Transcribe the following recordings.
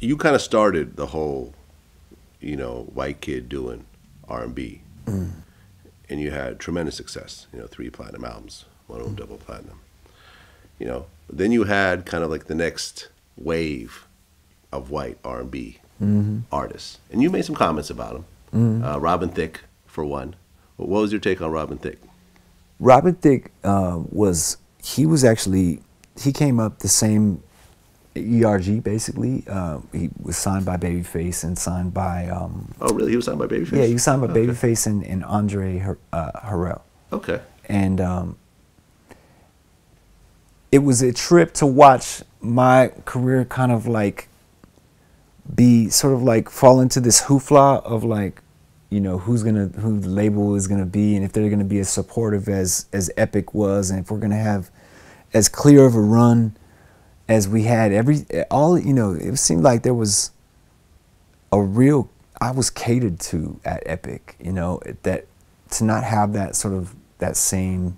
you kind of started the whole, you know, white kid doing R and B, and you had tremendous success. You know, three platinum albums, one of them double platinum. You know, then you had kind of like the next wave of white R and B artists, and you made some comments about them. Uh, Robin Thicke, for one. What was your take on Robin Thicke? Robin Thicke uh, was he was actually he came up the same ERG basically. Uh, he was signed by Babyface and signed by um, Oh, really? He was signed by Babyface. yeah he was signed by Okay. Babyface and, and Andre Har- uh, Harrell. Okay. and um, it was a trip to watch my career kind of like be sort of like fall into this hoopla of like you know who's gonna who the label is gonna be and if they're gonna be as supportive as as epic was and if we're gonna have as clear of a run as we had every all you know it seemed like there was a real I was catered to at Epic, you know, that to not have that sort of that same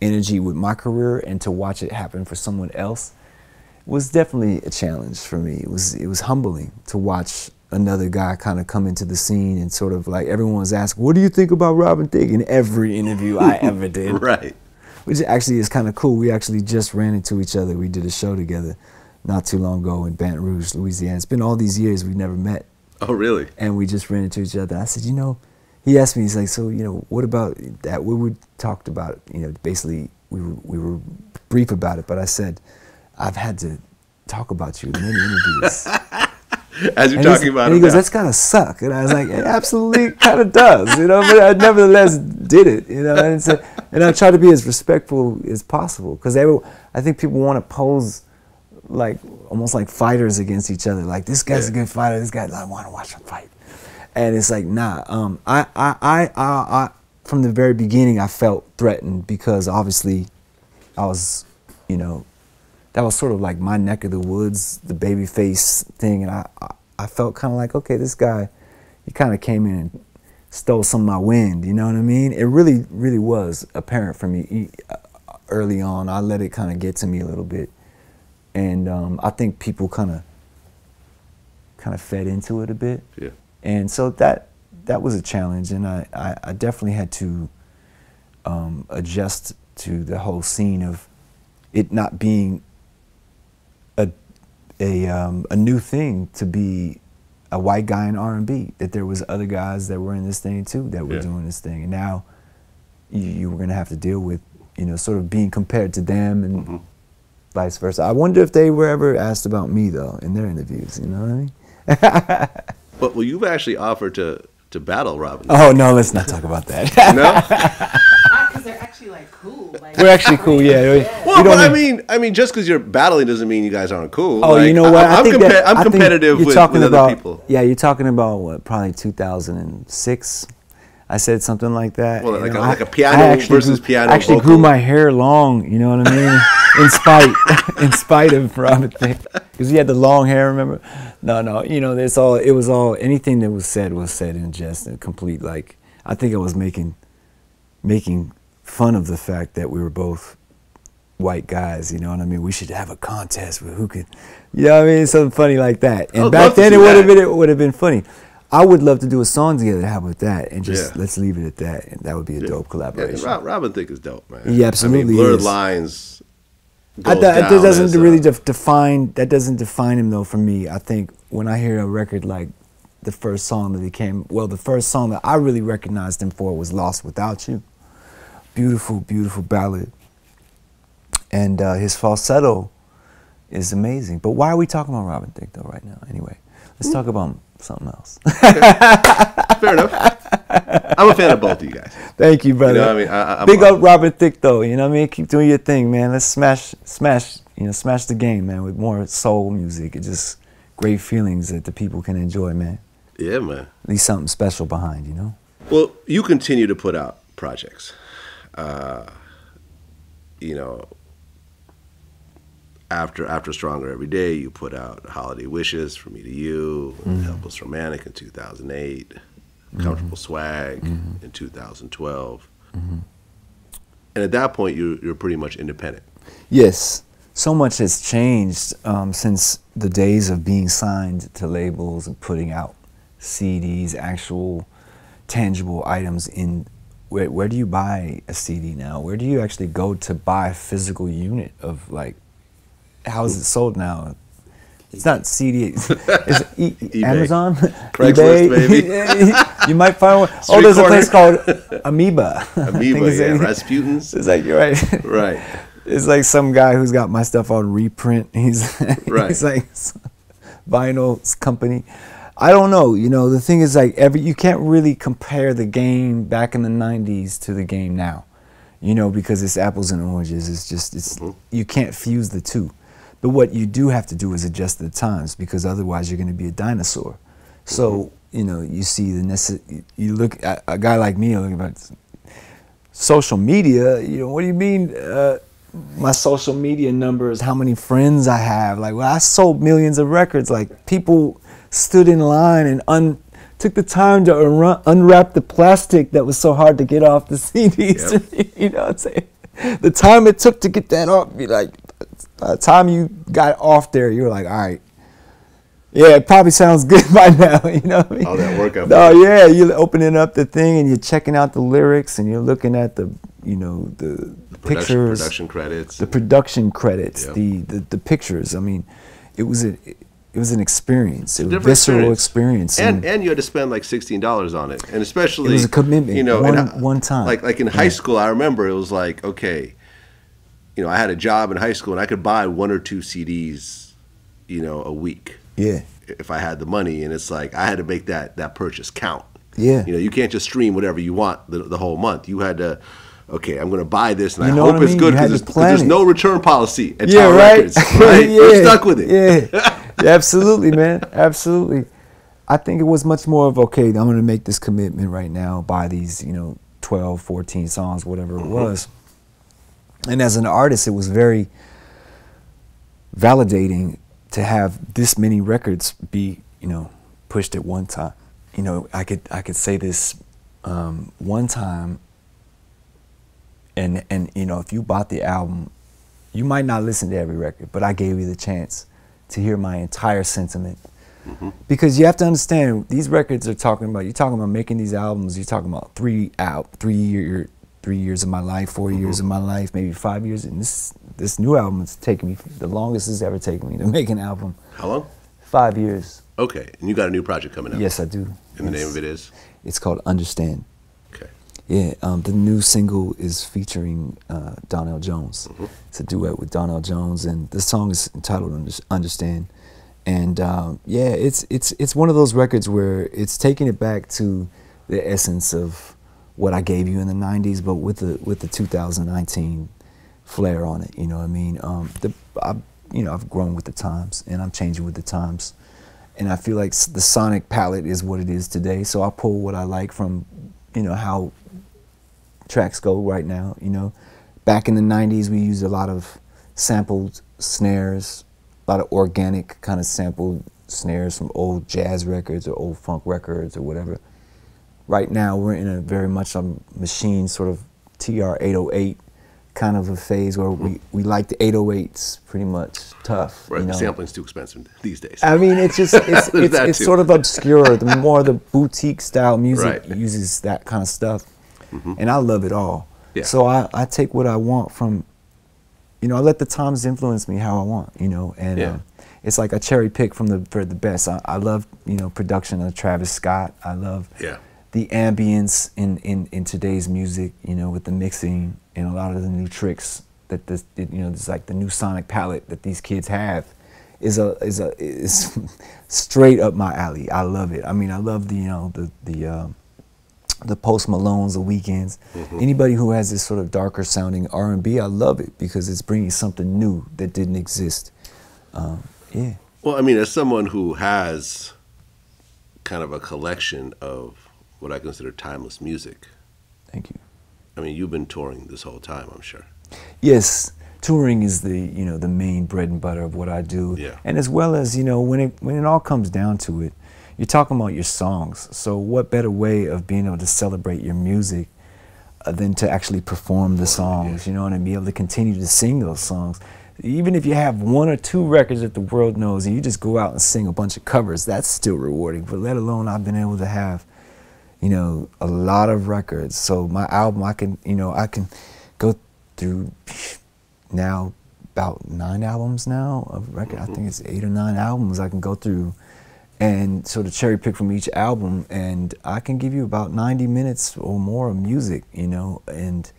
energy with my career and to watch it happen for someone else was definitely a challenge for me. It was it was humbling to watch another guy kind of come into the scene and sort of like everyone was asking, "What do you think about Robin Thicke?" in every interview I ever did Right. Which actually is kind of cool. We actually just ran into each other. We did a show together not too long ago in Baton Rouge, Louisiana. It's been all these years we've never met, Oh, really? and we just ran into each other. I said, you know, he asked me, he's like, so you know, what about that? We we talked about, you know, basically we were, we were brief about it, but I said, I've had to talk about you in many interviews. As you're And talking about and he goes, now. "That's gotta suck," and I was like, "It absolutely kind of does," you know. But I nevertheless did it, you know. And, so, and I try to be as respectful as possible because I think people want to pose like almost like fighters against each other. Like this guy's a good fighter. This guy, I want to watch him fight. And it's like, nah. Um, I, I, I, I, I, from the very beginning, I felt threatened because obviously, I was, you know, that was sort of like my neck of the woods, the Babyface thing, and I, I, felt kind of like, okay, this guy, he kind of came in and stole some of my wind. You know what I mean? It really, really was apparent for me uh, early on. I let it kind of get to me a little bit, and um, I think people kind of, kind of fed into it a bit Yeah. and so that that was a challenge and i, I, I definitely had to um, adjust to the whole scene of it not being a, um, a new thing to be a white guy in r&b that there was other guys that were in this thing too that were Yeah. doing this thing and now you, you were going to have to deal with you know sort of being compared to them and Mm-hmm. vice versa i wonder if they were ever asked about me though in their interviews you know what i mean But well, you've actually offered to to battle Robin. Oh no, let's not talk about that. No. Because they're actually like cool. Like, We're actually cool, yeah. We- Well, we but I mean, I mean, just because you're battling doesn't mean you guys aren't cool. Oh, Like, you know what? I, am think compa- that- I'm I think competitive you're with, talking with about, other people. Yeah, you're talking about what? Probably 2006. I said something like that. Well, like know, a- I- like a piano I actually versus grew, piano I actually vocal. grew my hair long. You know what I mean? in spite, in spite of Robin Thicke, because he had the long hair. Remember? No, no. You know, it's all. It was all. Anything that was said was said in jest and complete. Like I think I was making, making fun of the fact that we were both white guys, you know what I mean? We should have a contest with who could, you know what I mean? Something funny like that. And back then it would have been it would have been funny. I would love to do a song together. How about that? And just Yeah. let's leave it at that. And that would be a dope collaboration. Rob, Robin Thicke is dope, man. He absolutely I mean, blurred is. lines. I, goes that, doesn't as, uh, really def- define that doesn't define him though for me. I think when I hear a record like the first song that he came, well, the first song that I really recognized him for was "Lost Without You." Beautiful, beautiful ballad, and uh, his falsetto is amazing. But why are we talking about Robin Thicke though right now? Anyway, let's talk about something else. Fair enough. I'm a fan of both of you guys. Thank you, brother. You what I mean? I- I- Big up Robin Thicke, though. You know what I mean? Keep doing your thing, man. Let's smash, smash, you know, smash the game, man, with more soul music. It's just great feelings that the people can enjoy, man. Yeah, man. Leave something special behind, you know? Well, you continue to put out projects. Uh, you know, after after Stronger Every Day, you put out Holiday Wishes from Me to You, Helpless Romantic in 2008, Comfortable Swag in 2012. And at that point, you, you're pretty much independent. Yes. so much has changed um, since the days of being signed to labels and putting out CDs, actual tangible items in where, where do you buy a CD now? Where do you actually go to buy a physical unit of like how is it sold now? It's not CD. It's, it's e- Amazon, Craigslist, eBay. you might find one. Oh, Street there's a place called Amoeba. Amoeba, yeah, Rasputin's. It's like you're right. Right. It's like some guy who's got my stuff on reprint. He's Right. he's like vinyl company. I don't know. You know, the thing is like every you can't really compare the game back in the '90s to the game now. You know, because it's apples and oranges. It's just it's you can't fuse the two. But what you do have to do is adjust the times because otherwise you're going to be a dinosaur. So you know, you see the necess- You look at a guy like me. Looking at social media. You know, what do you mean? Uh, my social media numbers, how many friends I have. Like, well, I sold millions of records. Like, people stood in line and un- took the time to unra- unwrap the plastic that was so hard to get off the CDs. you know what I'm saying? The time it took to get that off, be like, by the time you got off there, you were like, all right. Yeah, it probably sounds good by now. You know what I mean? All that work up No, there. yeah, you're opening up the thing and you're checking out the lyrics and you're looking at the, you know, the, Production, pictures, production credits. the production credits, Yeah. the, the the pictures. I mean, it was a it was an experience. It was a visceral experience. and and you had to spend like sixteen dollars on it, and especially It was a commitment, You know, one- and I- one time. Like like in high school, I remember it was like okay, you know, I had a job in high school, and I could buy one or two CDs, you know, a week yeah, if I had the money, and it's like I had to make that that purchase count. yeah. You know, you can't just stream whatever you want the, the whole month. You had to. Okay, I'm going to buy this, and You I hope I it's good because there's, there's no return policy at yeah, Tower right. Records. Right? yeah, We're stuck with it. Yeah, yeah, absolutely, man, absolutely. I think it was much more of okay. I'm going to make this commitment right now. Buy these, you know, 12, 14 songs, whatever Mm-hmm. it was. And as an artist, it was very validating to have this many records be, you know, pushed at one time. You know, I could I could say this um, one time, and and you know, if you bought the album, you might not listen to every record, but I gave you the chance to hear my entire sentiment. Mm-hmm. Because you have to understand, these records are talking about. You're talking about making these albums. You're talking about three out, three year, three years of my life, 4 mm-hmm. years of my life, maybe five years. And this this new album is taking me the longest it's ever taken me to make an album. How long? Five years. Okay, and you got a new project coming up. Yes, I do. And the name of it is. It's called Understand. Yeah, um, the new single is featuring uh, Donell Jones. It's a duet with Donell Jones, and the song is entitled "Understand." And um, yeah, it's it's it's one of those records where it's taking it back to the essence of what I gave you in the '90s, but with the with the 2019 flair on it. You know what I mean? Um, the I, you know I've grown with the times, and I'm changing with the times. And I feel like the sonic palette is what it is today. So I pull what I like from, you know, how tracks go right now. You know, back in the '90s, we used a lot of sampled snares, a lot of organic kind of sampled snares from old jazz records or old funk records or whatever. Right now, we're in a very much a machine sort of TR 808 kind of a phase where we, we like the 808s pretty much tough. Right. you know? Sampling's too expensive these days. I mean, it's just it's it's, it's sort of obscure. The more the boutique style music Right. Uses that kind of stuff, and I love it all. Yeah. So I, I take what I want from, you know, I let the times influence me how I want, you know, and Yeah. um, it's like I cherry pick from the for the best. I, I love you know production of Travis Scott. I love Yeah. the ambience in, in, in today's music, you know, with the mixing and a lot of the new tricks that this, you know, it's like the new sonic palette that these kids have is a is a is straight up my alley. I love it. I mean, I love the you know the the um, the Post Malones, the Weeknds. Anybody who has this sort of darker sounding R and B, I love it because it's bringing something new that didn't exist. Um, yeah. Well, I mean, as someone who has kind of a collection of what I consider timeless music, Thank you. I mean, you've been touring this whole time, I'm sure. Yes, touring is the you know the main bread and butter of what I do. Yeah. And as well as you know when it when it all comes down to it, you're talking about your songs. So what better way of being able to celebrate your music uh, than to actually perform the songs? You know, and be able to continue to sing those songs. even if you have one or two records that the world knows and you just go out and sing a bunch of covers, that's still rewarding. But let alone I've been able to have, you know, a lot of records. So my album, I can, you know, I can go through now about nine albums now of record. I think it's eight or nine albums I can go through and sort of cherry pick from each album and I can give you about 90 minutes or more of music, you know, and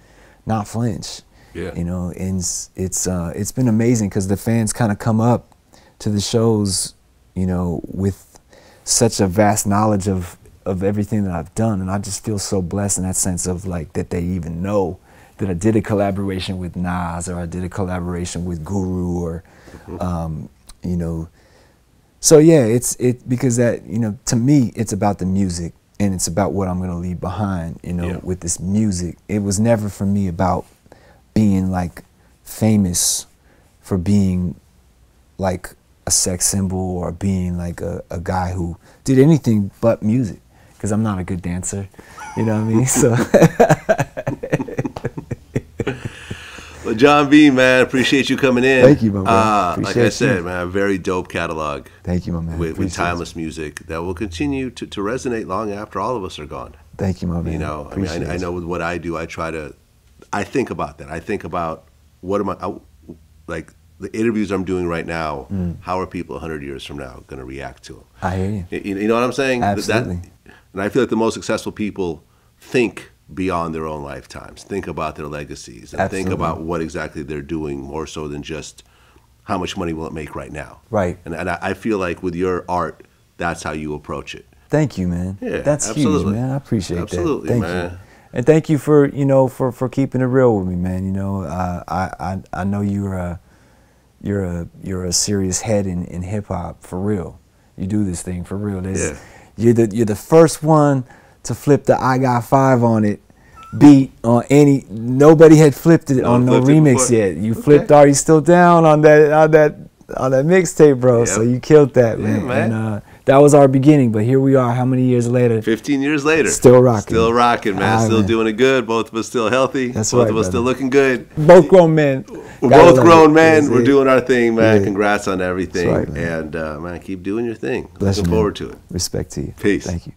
not flinch. Yeah. You know, and it's it's, uh, it's been amazing because the fans kind of come up to the shows, you know, with such a vast knowledge of of everything that I've done, and I just feel so blessed in that sense of like that they even know that I did a collaboration with Nas or I did a collaboration with Guru or, um, you know. So yeah, it's it because that you know to me it's about the music and it's about what I'm gonna leave behind. You know, Yeah. with this music, it was never for me about being like famous for being like a sex symbol or being like a, a guy who did anything but music because I'm not a good dancer. You know what I mean? So Jon B, man, appreciate you coming in. Thank you, my brother. Uh, like I said, you. man, a very dope catalog thank you, my man. with, with Appreciate timeless music that will continue to, to resonate long after all of us are gone. Thank you, my man. You know, I mean, I, I know with what I do, I try to, I think about that. I think about what am I, I like the interviews I'm doing right now. Mm. How are people 100 years from now going to react to them? I hear you. You, you know what I'm saying? That- Absolutely. and I feel like the most successful people think beyond their own lifetimes, think about their legacies, and think about what exactly they're doing more so than just how much money will it make right now. Right. And, and I I feel like with your art, that's how you approach it. Thank you, man. Yeah, That's absolutely. huge, man. I appreciate Absolutely, that. Thank man. you. And thank you for you know for, for keeping it real with me, man. You know, uh, I, I I know you're a you're a you're a serious head in, in hip hop for real. You do this thing for real. There's, Yeah. You're the you're the first one to flip the I got five on it beat on any nobody had flipped it No on no remix yet. You Okay. flipped Are You Still Down on that on that on that mixtape, bro. So you killed that, Yeah, man. man. And uh, that was our beginning, but here we are how many years later? 15 years later. Still rocking. Still rocking, man. Ah, still man. doing it good. Both of us still healthy. That's Both right, of us still looking good. Both grown men. We're Gotta both grown it. men. That's We're it. doing our thing, man. Yeah. Congrats on everything. Right, man. and uh, man, keep doing your thing. Bless Looking you, forward to it. Respect to you. Peace. Thank you.